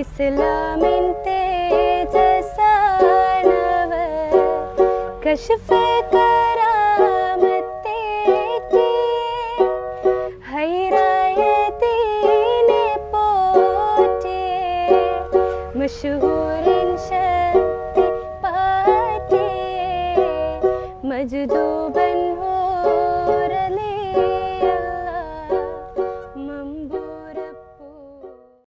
இஸ்லாமின் தேஜசானவர் கஷ்ஃபே கர शक्ति पा मजूबन्